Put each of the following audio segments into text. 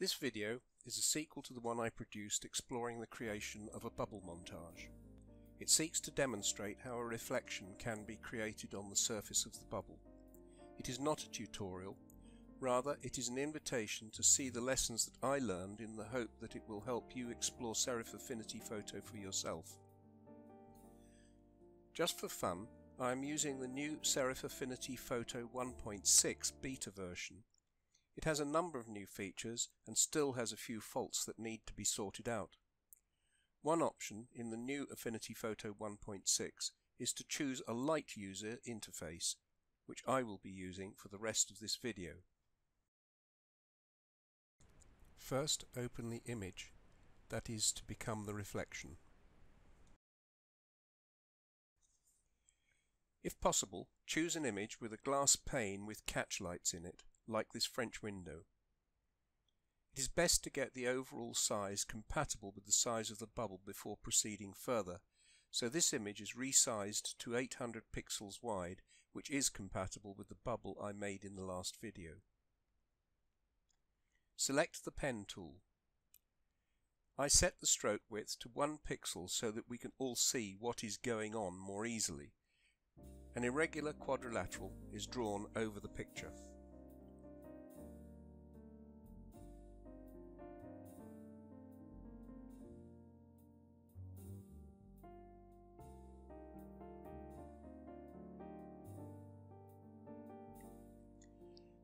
This video is a sequel to the one I produced exploring the creation of a bubble montage. It seeks to demonstrate how a reflection can be created on the surface of the bubble. It is not a tutorial, rather it is an invitation to see the lessons that I learned in the hope that it will help you explore Serif Affinity Photo for yourself. Just for fun, I am using the new Serif Affinity Photo 1.6 beta version it has a number of new features and still has a few faults that need to be sorted out. One option in the new Affinity Photo 1.6 is to choose a light user interface, which I will be using for the rest of this video. First open the image that is to become the reflection. If possible, choose an image with a glass pane with catch lights in it like this French window. It is best to get the overall size compatible with the size of the bubble before proceeding further, so this image is resized to 800 pixels wide, which is compatible with the bubble I made in the last video. Select the pen tool. I set the stroke width to 1 pixel so that we can all see what is going on more easily. An irregular quadrilateral is drawn over the picture.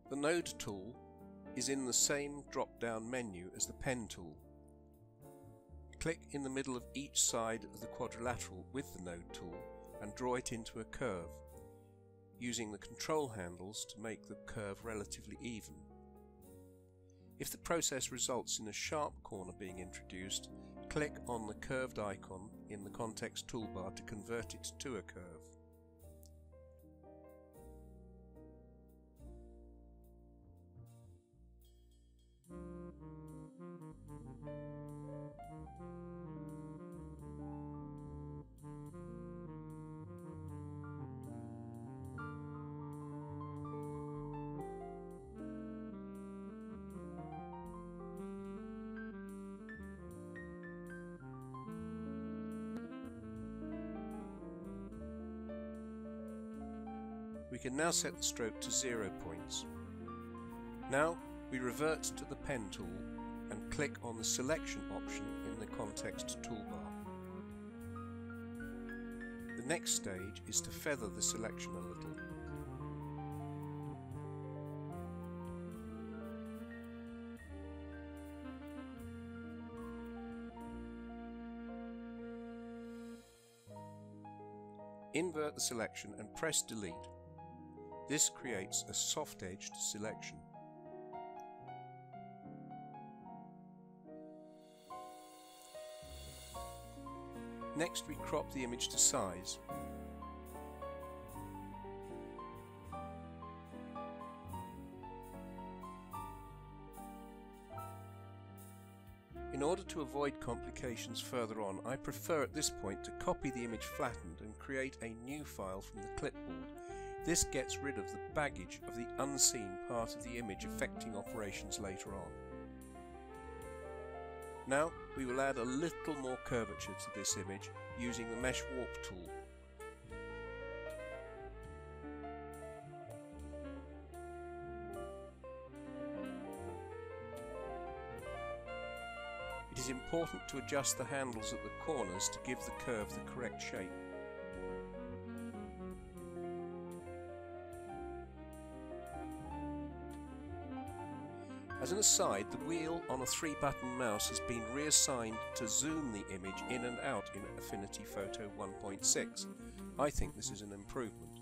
The Node tool is in the same drop-down menu as the Pen tool. Click in the middle of each side of the quadrilateral with the Node tool and draw it into a curve, using the control handles to make the curve relatively even. If the process results in a sharp corner being introduced, click on the curved icon in the context toolbar to convert it to a curve. We can now set the stroke to zero points. Now we revert to the pen tool and click on the selection option in the context toolbar. The next stage is to feather the selection a little. Invert the selection and press delete this creates a soft-edged selection. Next we crop the image to size. In order to avoid complications further on, I prefer at this point to copy the image flattened and create a new file from the clipboard this gets rid of the baggage of the unseen part of the image affecting operations later on. Now we will add a little more curvature to this image using the Mesh Warp tool. It is important to adjust the handles at the corners to give the curve the correct shape. As an aside, the wheel on a three-button mouse has been reassigned to zoom the image in and out in Affinity Photo 1.6. I think this is an improvement.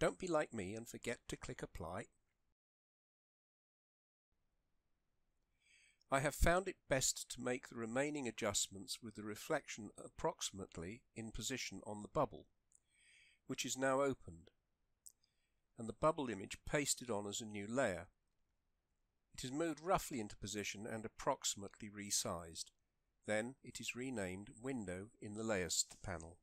Don't be like me and forget to click apply. I have found it best to make the remaining adjustments with the reflection approximately in position on the bubble, which is now opened, and the bubble image pasted on as a new layer. It is moved roughly into position and approximately resized. Then it is renamed Window in the Layers panel.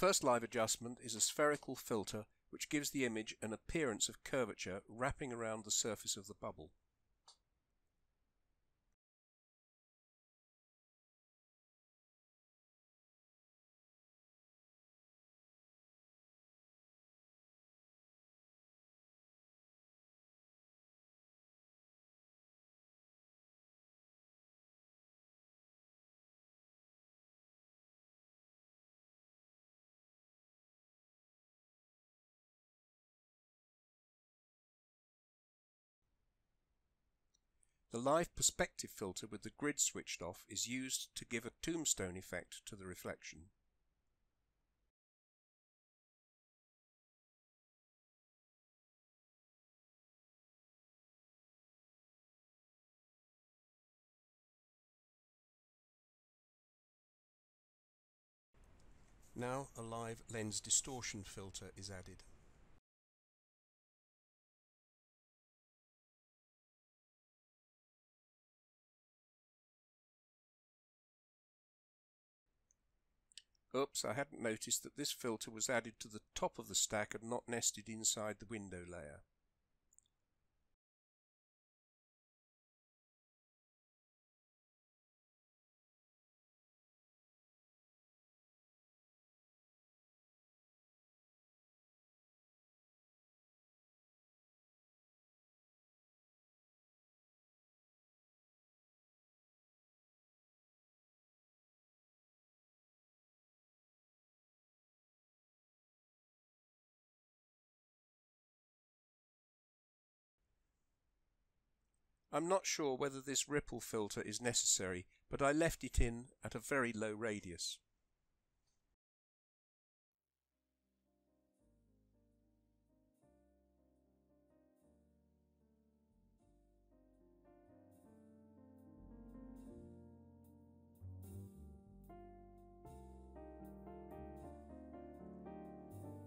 First live adjustment is a spherical filter which gives the image an appearance of curvature wrapping around the surface of the bubble. The live perspective filter with the grid switched off is used to give a tombstone effect to the reflection. Now a live lens distortion filter is added. Oops, I hadn't noticed that this filter was added to the top of the stack and not nested inside the window layer. I'm not sure whether this ripple filter is necessary, but I left it in at a very low radius.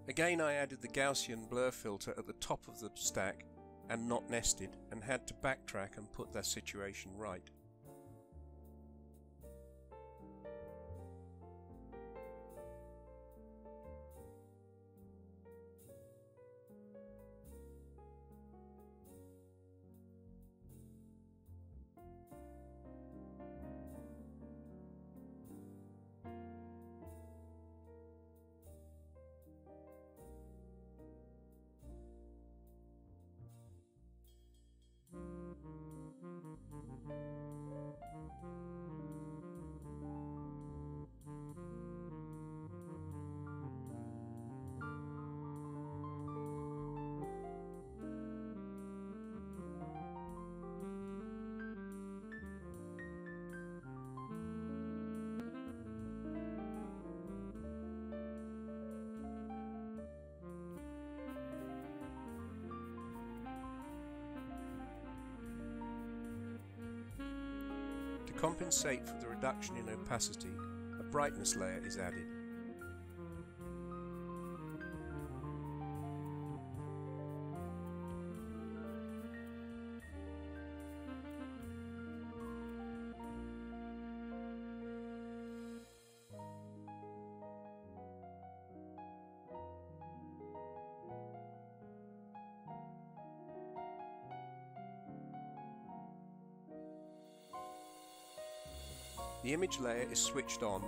Again I added the Gaussian blur filter at the top of the stack and not nested and had to backtrack and put their situation right. Compensate for the reduction in opacity, a brightness layer is added. The image layer is switched on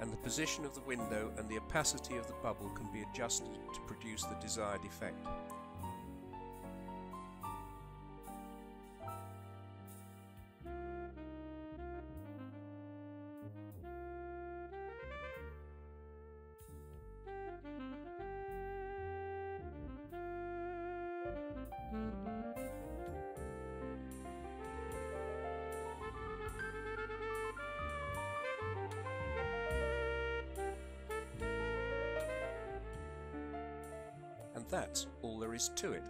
and the position of the window and the opacity of the bubble can be adjusted to produce the desired effect. That's all there is to it.